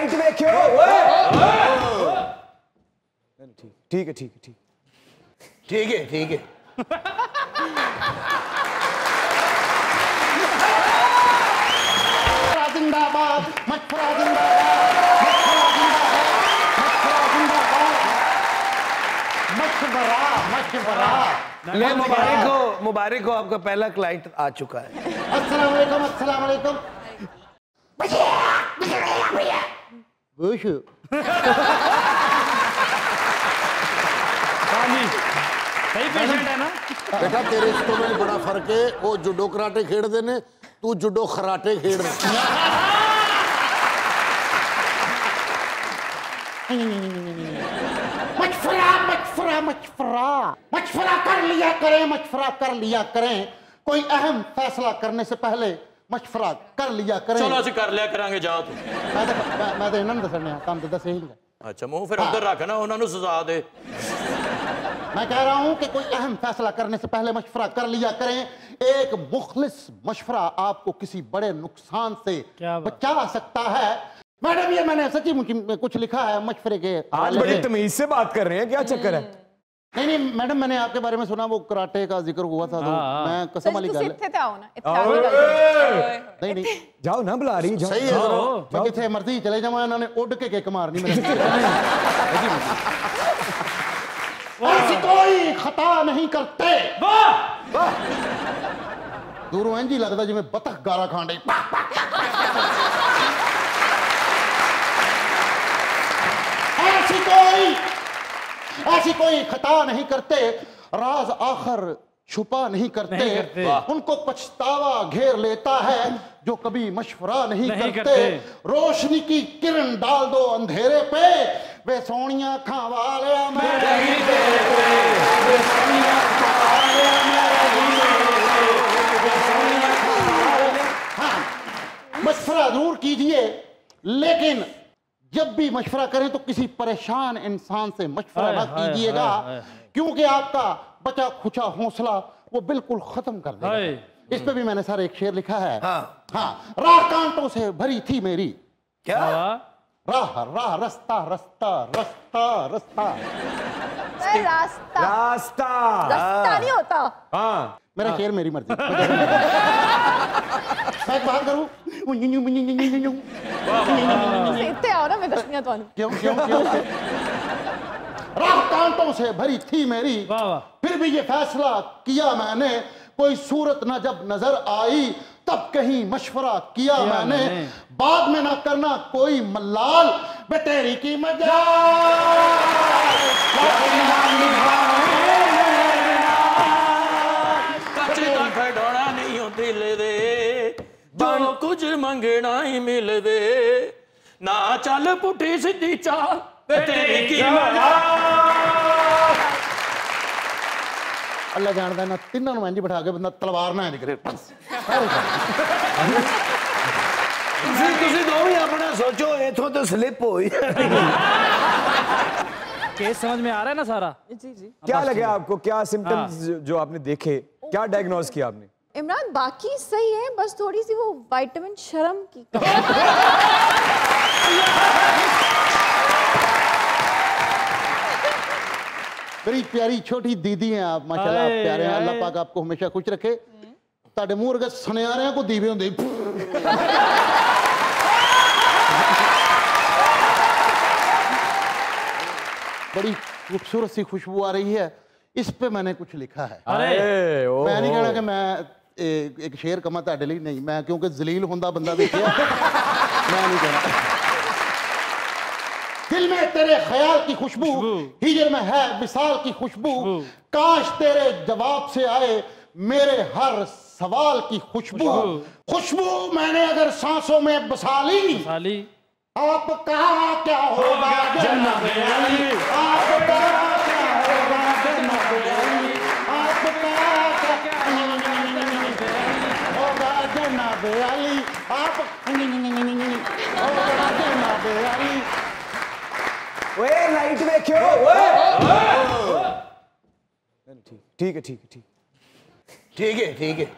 Side में क्यों ठीक है ठीक है ठीक ठीक है ठीक है। जिंदाबाद मथुरा मुबारक हो मुबारक हो आपका पहला क्लाइंट आ चुका है। अस्सलाम वालेकुम अस्सलाम वालेकुम भैया भैया भैया। Böschel. है ना? बेटा तेरे इसको में बड़ा फ़र्क है वो जुडो कराटे खेड़ देने तू जुडो खराटे खेड़ मचफरा मचफरा मचफरा मचफरा कर लिया करें मशवरा कर लिया करें। कोई अहम फैसला करने से पहले मशवरा कर लिया करें ਚਲੋ ਅਸੀਂ ਕਰ ਲਿਆ ਕਰਾਂਗੇ ਜਾਓ ਤੂੰ ਮੈਂ ਤਾਂ ਮੈਂ- ਮੈਂ ਤਾਂ ਇਹਨਾਂ ਨੂੰ ਦੱਸਣਾ ਕੰਮ ਤਾਂ ਦੱਸੇ ਹੀ ਨਹੀਂ ਅੱਛਾ ਮੂੰਹ ਫਿਰ ਉੱਧਰ ਰੱਖ ਨਾ ਉਹਨਾਂ ਨੂੰ ਸਜ਼ਾ ਦੇ मैं कह रहा हूं कि कोई अहम फैसला करने से पहले मशवरा कर लिया करें एक मुखलिस मशवरा आपको किसी बड़े नुकसान से बचा सकता है मैडम ये मैंने सच्ची मुची में कुछ लिखा है मशवरे के आज हवाले बड़ी से। तमीज से बात कर रहे हैं क्या चक्कर है नहीं नहीं मैडम मैंने आपके बारे में सुना वो कराटे का ज़िक्र हुआ था तो मैं कसम वाली गल नहीं नहीं। जाओ ना बुला रही सही है मैं मर्ज़ी चले जावां इन्होंने उड़ के किक मारनी मेरे ऐसी कोई खता नहीं करते। दूरों इंज लगता जिम्मे बतख गारा खांडे ऐसी कोई खता नहीं करते राज आखिर छुपा नहीं करते, नहीं करते। उनको पछतावा घेर लेता है जो कभी मशवरा नहीं, नहीं करते, करते। रोशनी की किरण डाल दो अंधेरे पे। वे सोनिया खां वाले मैं नहीं देते वे सोनिया खां वाले मैं नहीं देते, वे सोनिया खां वाले। हाँ मशवरा ज़रूर कीजिए लेकिन जब भी मशवरा करें तो किसी परेशान इंसान से मशवरा ना कीजिएगा। क्योंकि आपका बचा खुचा हौसला वो बिल्कुल खत्म कर। देगा। इस पे भी मैंने सारे एक शेर लिखा है। हाँ। हाँ राह कांटों से भरी थी मेरी। क्या? राह राह रास्ता रास्ता रास्ता रास्ता। रास्ता। रास्ता। रास्ता नहीं होता। हाँ। मेरा शेर मेरी मर्ज़ी। आओ ना मैं तो क्यों क्यों क्यों कांटों से भरी थी मेरी फिर भी ये फैसला किया मैंने कोई सूरत ना जब नज़र आई तब कहीं मशवरा किया मैंने बाद में ना करना कोई मलाल बेटेरी की मज़ा ਜੋ ਕੁਝ ਮੰਗਣਾ ਹੀ ਮਿਲਦੇ ਨਾ ਚੱਲ ਪੁੱਠੀ ਸਿੱਧੀ ਚਾਲ ਵੇ ਤੇਰੀ ਕੀ ਮਜ਼ਾ ਅੱਲਾ ਜਾਣਦਾ ਨਾ ਤਿੰਨਾਂ ਨੂੰ ਇੰਜ ਬਿਠਾ ਕੇ ਬੰਦਾ ਤਲਵਾਰ ਨਾਲ ਇੰਜ ਕਰੇ ਬਸ ਤੁਸੀਂ ਤੁਸੀਂ ਦੋਵੇਂ ਆਪਣਾ ਸੋਚੋ ਇਥੋਂ ਤਾਂ ਸਲਿੱਪ ਹੋਈ केस समझ में आ रहा है ना सारा जी जी क्या लगे आपको क्या सिम्टम्स जो आपने देखे क्या डायग्नोज किया आपने इमरान बाकी सही है बस थोड़ी सी वो विटामिन शर्म की बड़ी प्यारी छोटी दीदी हैं आप माशाल्लाह आप हाय, प्यारे हैं अल्लाह हाय। पाक आपको हमेशा खुश रखे ਤੁਹਾਡੇ ਮੂੰਹ ਵਰਗੇ ਸੁਨਿਆਰਿਆਂ ਕੋ ਦੀਵੇ ਹੁੰਦੇ बड़ी खूबसूरत सी खुशबू आ रही है इस पे मैंने कुछ लिखा है अरे ए, ओ, ਮੈਂ ਨਹੀਂ ਕਹਿਣਾ ਕਿ ਮੈਂ ਇਹ ਇੱਕ ਸ਼ੇਰ ਕਮਾ ਤੁਹਾਡੇ ਲਈ ਨਹੀਂ ਮੈਂ ਕਿਉਂਕਿ ਜ਼ਲੀਲ ਹੁੰਦਾ ਬੰਦਾ ਦੇਖਿਆ ਮੈਂ ਨਹੀਂ ਕਹਿਣਾ दिल में तेरे ख्याल की खुशबू हिजर में है विसाल की खुशबू काश तेरे जवाब से आए मेरे हर सवाल की खुशबू खुशबू मैंने अगर सांसों में बसा ली साली आप कहा क्या होगा जन्नत अली आप कहा क्या होगा जन्नत जन्नत अली आप होगा जन्नत अली ओए लाइट ओए ठीक ठीक है ठीक है ठीक ठीक है ठीक है